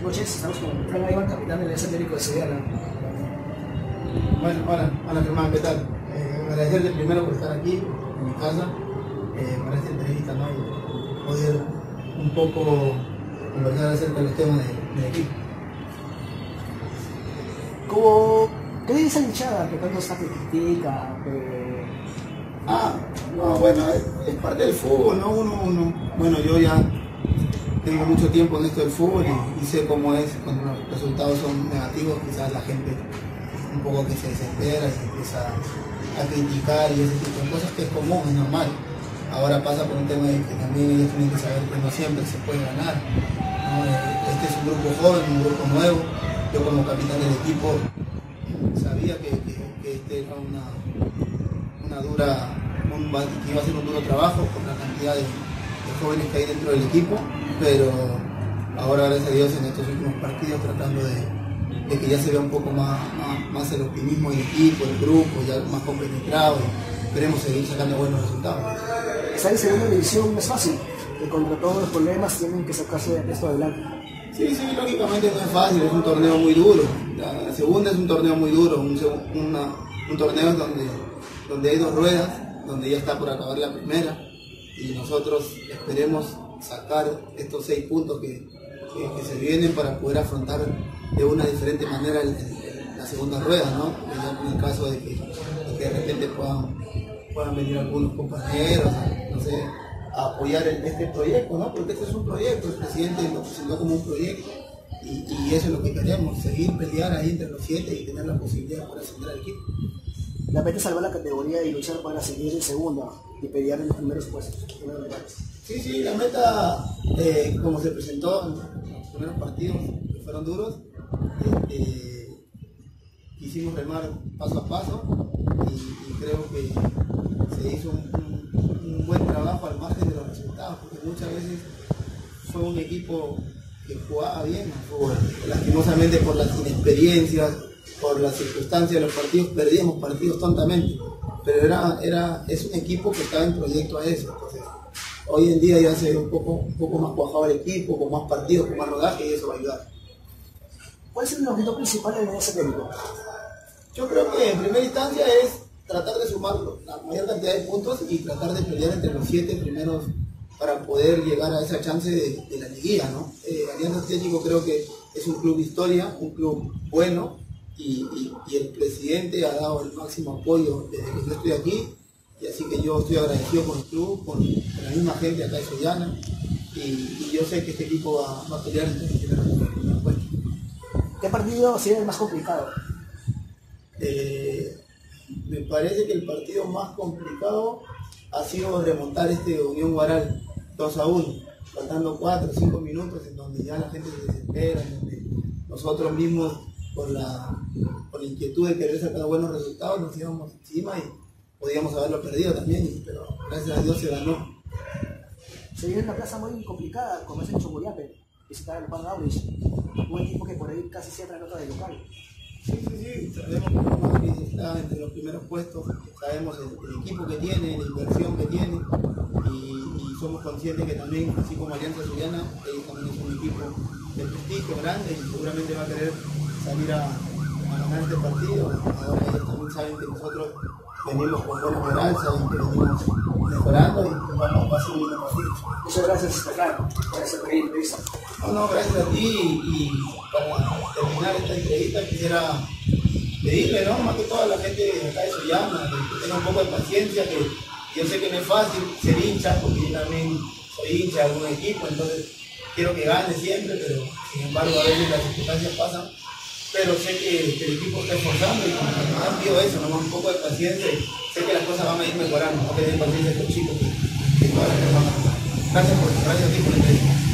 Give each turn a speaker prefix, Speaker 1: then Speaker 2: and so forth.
Speaker 1: noches, estamos con Frank capitán del Atlético de Sevilla.
Speaker 2: Bueno, hola, hola Germán, ¿qué tal? Eh, agradecerte primero por estar aquí, en mi casa, eh, para esta entrevista, ¿no? Y poder un poco conversar acerca de los temas de equipo.
Speaker 1: ¿Cómo, ¿Qué hinchada que tanto que critica?
Speaker 2: Ah, no, bueno, es, parte del fútbol, ¿no? Uno, uno, bueno, yo ya tengo mucho tiempo en esto del fútbol y, sé cómo es cuando los resultados son negativos, quizás la gente un poco que se desespera y empieza a criticar y ese tipo de cosas que es común, es normal. Ahora pasa por un tema de que también ellos tienen que saber que no siempre se puede ganar. Este es un grupo joven, un grupo nuevo. Yo como capitán del equipo sabía que, este era una, una dura, un, que iba a ser un duro trabajo por la cantidad de, jóvenes que hay dentro del equipo, pero ahora gracias a Dios en estos últimos partidos tratando de, de que ya se vea un poco más, más, el optimismo del equipo, el grupo, ya más compenetrado queremos seguir sacando buenos resultados.
Speaker 1: Estar en segunda división no es fácil, que contra todos los problemas tienen que sacarse esto adelante.
Speaker 2: Sí, sí, lógicamente no es fácil, es un torneo muy duro. La segunda es un torneo muy duro, un, torneo donde, donde hay dos ruedas, donde ya está por acabar la primera y nosotros esperemos sacar estos seis puntos que, que- se vienen para poder afrontar de una diferente manera la segunda rueda, ¿no? En el caso de que, de repente puedan, puedan venir algunos compañeros, no sé, a apoyar el- este proyecto, ¿no? Porque este es un proyecto, el presidente lo presentó como un proyecto y, y eso es lo que queremos, seguir pelear ahí entre los siete y tener la posibilidad para ascender al equipo.
Speaker 1: La meta es salvar la categoría y luchar para seguir en segunda y pelear en los primeros puestos.
Speaker 2: Sí, sí, la meta, eh, como se presentó en los primeros partidos, que fueron duros, este, quisimos remar paso a paso y, y creo que se hizo un, un- un buen trabajo al margen de los resultados, porque muchas veces fue un equipo que jugaba bien al fútbol. Lastimosamente por las inexperiencias, por las circunstancias de los partidos, perdíamos partidos tontamente. Pero era, era, es un equipo que estaba en proyecto a eso. Entonces, hoy en día ya se ve un poco, un poco más cuajado el equipo, con más partidos, con más rodaje y eso va a ayudar.
Speaker 1: ¿Cuál es el objetivo principal del ese técnico?
Speaker 2: Yo creo que en primera instancia es tratar de sumar la mayor cantidad de puntos y tratar de pelear entre los siete primeros para poder llegar a esa chance de, de la liguilla, ¿no? Eh, Alianza Atlético creo que es un club de historia, un club bueno y, y- y el presidente ha dado el máximo apoyo desde que yo estoy aquí y así que yo estoy agradecido con el club, con, con la misma gente acá de Sollana y, y yo sé que este equipo va, va a pelear entre los.
Speaker 1: ¿Qué partido ha sido el más complicado?
Speaker 2: Eh, me parece que el partido más complicado ha sido remontar este Unión Guaral 2 a 1, faltando 4 o 5 minutos en donde ya la gente se desespera, en donde nosotros mismos por la, por la inquietud de querer sacar buenos resultados nos íbamos encima y podíamos haberlo perdido también, pero gracias a Dios se ganó.
Speaker 1: Se vive una plaza muy complicada, como es el Chocoyape, visitar el Pan Auris, un equipo que por ahí casi siempre anota de local.
Speaker 2: Sí, sí, sí, sabemos está entre los primeros puestos, sabemos el, el equipo que tiene, la inversión que tiene y, y somos conscientes que también, así como Alianza Zuliana, ellos también es un equipo de prestigio grande y seguramente va a querer salir a, a ganar este partido. Ahora ellos también saben que nosotros venimos con buena moral, saben que venimos mejorando y vamos a ser un lindo partido.
Speaker 1: Muchas gracias, Frank, por esa pequeña entrevista.
Speaker 2: No, no, gracias a ti y para terminar esta entrevista quisiera pedirle, ¿no? Más que toda la gente acá de Sollana, que tenga un poco de paciencia, que yo sé que no es fácil ser hincha, porque yo también soy hincha de algún equipo, entonces quiero que gane siempre, pero sin embargo a veces las circunstancias pasan, pero sé que, el equipo está esforzando y me han pedido eso, nomás un poco de paciencia sé que las cosas van a ir mejorando, no tener paciencia con chicos, que, todas las van a mejorar. Gracias por, gracias a ti por entrevista.